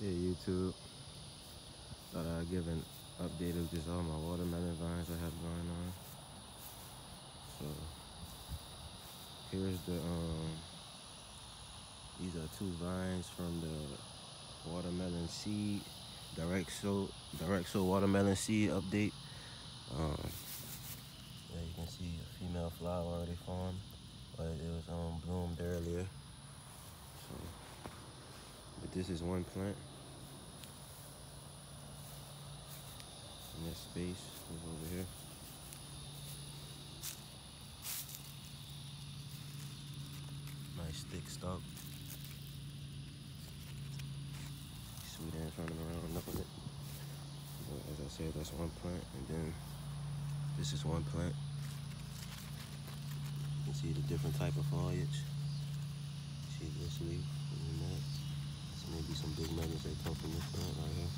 Hey YouTube. Thought I'd give an update of just all my watermelon vines I have going on. So here's the um these are two vines from the watermelon seed direct sow direct sow watermelon seed update. Um yeah you can see a female flower already formed, but it was um bloomed earlier. So but this is one plant. This space over here. Nice thick stalk. Sweet ants running around enough of it. But as I said, that's one plant. And then this is one plant. You can see the different type of foliage. See this leaf and that. So maybe some big melons that come from this plant right here.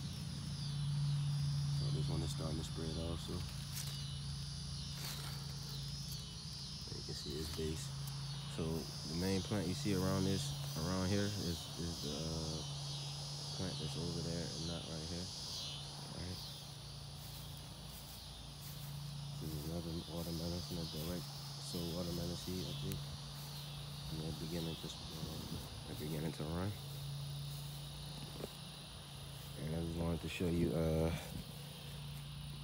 So this one is starting to spread also. You can see its base. So the main plant you see around this, around here, is, is the uh, plant that's over there and not right here. Right. This is another watermelon from the direct sow watermelon seed update. And they're beginning to, um, they're beginning to run. And I just wanted to show you uh,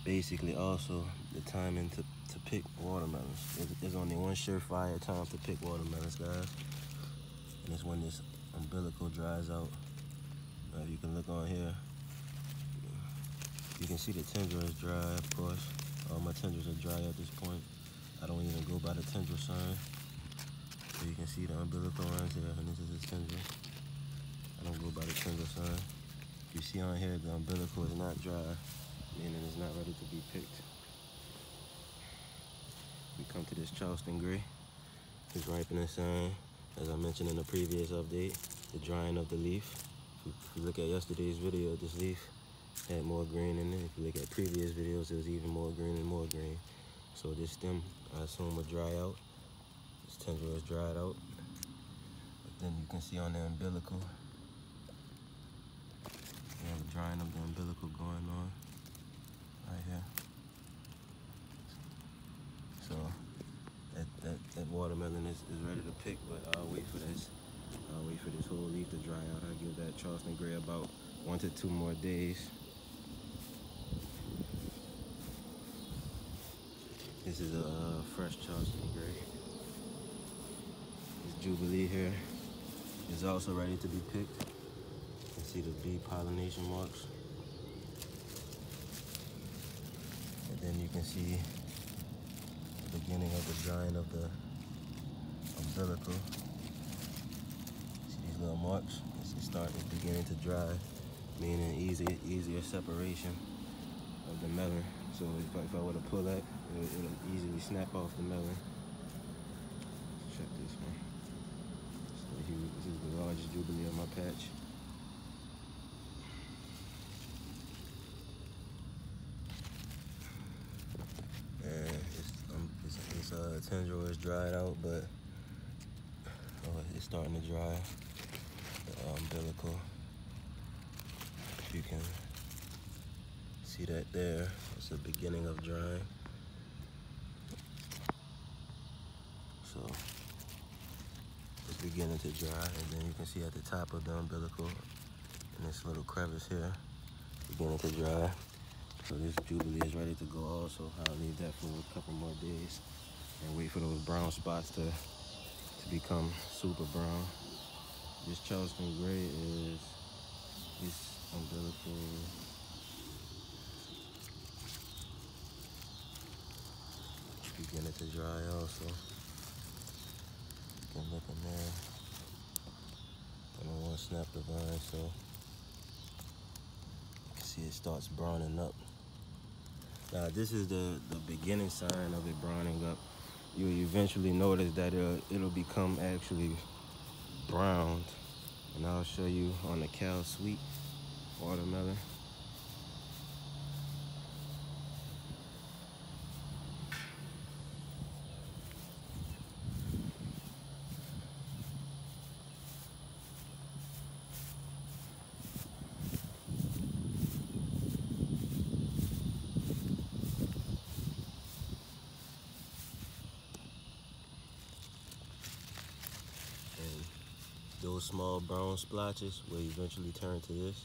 basically also the timing to, to pick watermelons. There's, there's only one surefire time to pick watermelons, guys. And it's when this umbilical dries out. Uh, you can look on here. You can see the tendril is dry, of course. All my tendrils are dry at this point. I don't even go by the tendril sign. So you can see the umbilical runs here, and this is the tendril. I don't go by the tendril sign. You see on here the umbilical is not dry, meaning it's not ready to be picked. We come to this Charleston Gray. It's ripening sign. As I mentioned in the previous update, the drying of the leaf. If you look at yesterday's video, this leaf had more green in it. If you look at previous videos, it was even more green and more green. So this stem, I assume, will dry out. This tendril is dried out. But then you can see on the umbilical, we have a drying of the umbilical going on right here. So that, that, that watermelon is, is ready to pick, but I'll wait for this. I'll wait for this whole leaf to dry out. I'll give that Charleston Gray about one to two more days. This is a uh, fresh Charleston Gray. This Jubilee here is also ready to be picked. You can see the bee pollination marks. And then you can see the beginning of the drying of the umbilical. See these little marks? It's starting, beginning to dry, meaning easy, easier separation of the melon. So if I, if I were to pull that, it'll, it'll easily snap off the melon. Check this one. So here, this is the largest jubilee on my patch. And it's, um, it's, it's uh, tendril is dried out, but it's starting to dry. The um, umbilical. If you can see that there, it's the beginning of drying. So it's beginning to dry, and then you can see at the top of the umbilical, in this little crevice here, beginning to dry. So this Jubilee is ready to go also. I'll leave that for a couple more days and wait for those brown spots to, become super brown. This Charleston Gray is this umbilical beginning to dry also. You can look in there. I don't want to snap the vine, so you can see it starts browning up. Now this is the, the beginning sign of it browning up. You'll eventually notice that it'll, it'll become actually browned. And I'll show you on the Cal Sweet watermelon. Those small brown splotches will eventually turn to this.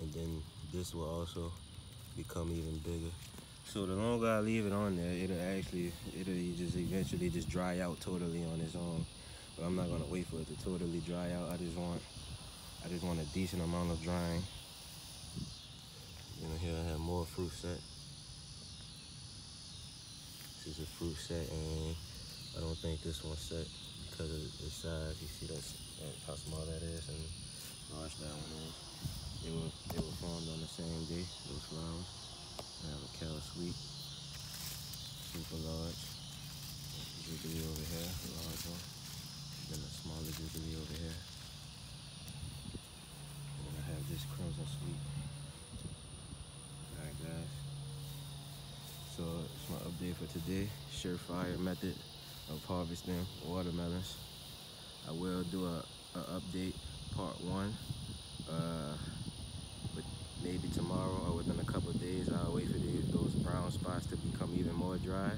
And then this will also become even bigger. So the longer I leave it on there, it'll actually, it'll just eventually just dry out totally on its own. But I'm not gonna wait for it to totally dry out. I just want, I just want a decent amount of drying. You know, here I have more fruit set. This is a fruit set and I don't think this one's set because of the size. You see that's, how small that is and large that one is. They were, they were formed on the same day, those flowers. I have a Cal Sweet, super large. Jubilee over here, large one. Then a smaller Jubilee over here. And then I have this Crimson Sweet. Alright guys. So it's my update for today. Surefire method of harvesting watermelons. I will do a, a update part one. Uh, maybe tomorrow or within a couple days, I'll wait for the, those brown spots to become even more dry.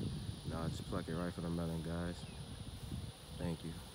And I'll just pluck it right from the melon, guys. Thank you.